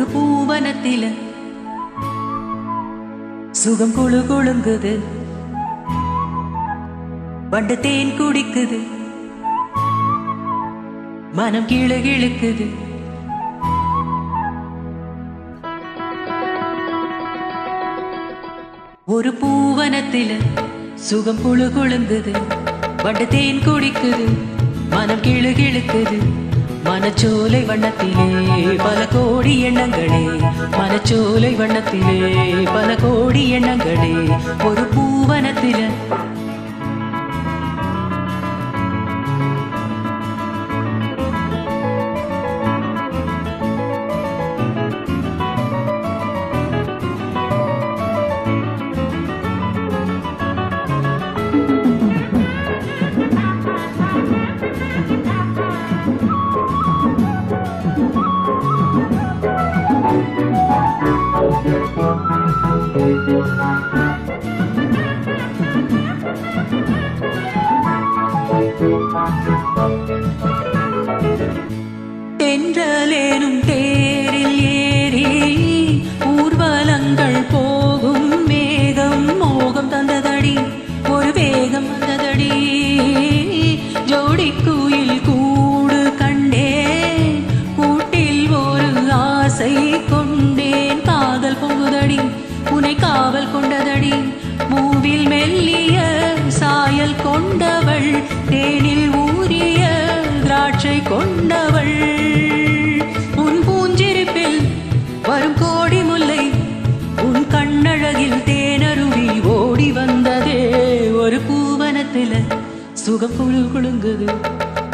ஒரு பூவனத்தில சுகம் குழு குழுங்குது வண்டு தேன் குடிக்குது மனம் கீழு கிழக்குது ஒரு பூவனத்தில சுகம் குழு குழுங்குது வண்டு தேன் குடிக்குது மனம் கீழு கிழக்குது மனச்சோலை வண்ணத்திலே பல கோடி எண்ணங்களே. மனச்சோலை வண்ணத்திலே பல கோடி எண்ணங்களே. ஒரு பூவனத்தில தென்றலேனும் தேரில் ஏறி ஊர்வலங்கள் போகும் மேகம் மோகம் தந்ததடி ஒரு வேகம் வந்ததடி. ஜோடி குயில் கூடு கண்டே கூட்டில் ஒரு ஆசை கொண்டவள் தேனில் ஊறிய திராட்சை கொண்டவள். உன் பூஞ்சிருப்பில் வரும் கோடி முல்லை உன் கண்ணழகில் தேனருவி ஓடி வந்ததே. ஒரு பூவனத்தில சுகம் குழு குழுங்குது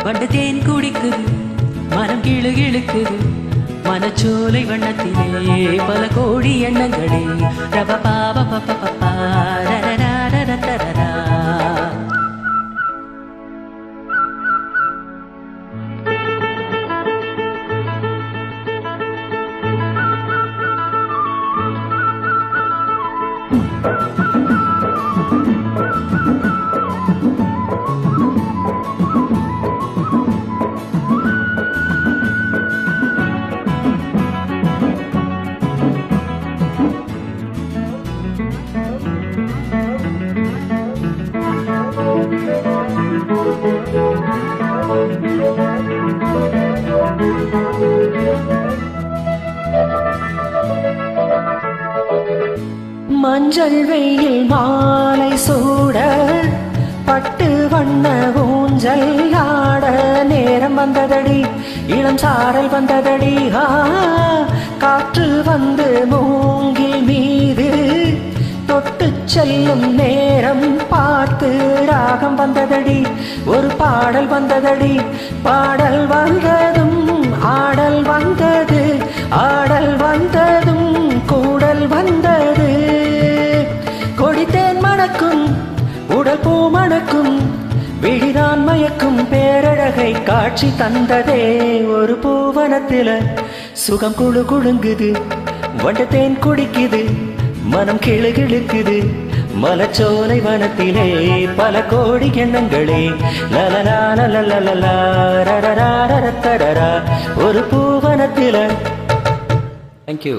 வண்டு தேன் குடிக்குது மனம் கிழு கிழுக்குது மனச்சோலை வண்ணத்திலே பல கோடி எண்ணங்களே ரப பாப பப்ப Música மஞ்சள் வெயில் மாலை சூட பட்டு வண்ண ஊஞ்சல் ஆட நேரம் வந்ததடி இளம் சாரல் வந்ததடி ஆ, காற்று வந்து மூங்கில் மீது தொட்டு செல்லும் நேரம் பார்த்து ராகம் வந்ததடி ஒரு பாடல் வந்ததடி பாடல் வந்ததும் ஆடல் வந்த உடல் மணக்கும் விழிதான் மயக்கும் பேரழகை காட்சி தந்ததே. ஒரு பூவனத்தில சுகம் குழு குழுங்குது. வண்டத்தேன் குடிக்குது. மனம் கிளுகிழுக்குது மலச்சோலை வனத்திலே பல கோடி எண்ணங்களே. லலலா லலலலலா ரரரா ரரத்தரரா ஒரு பூவனத்தில. தேங்க்யூ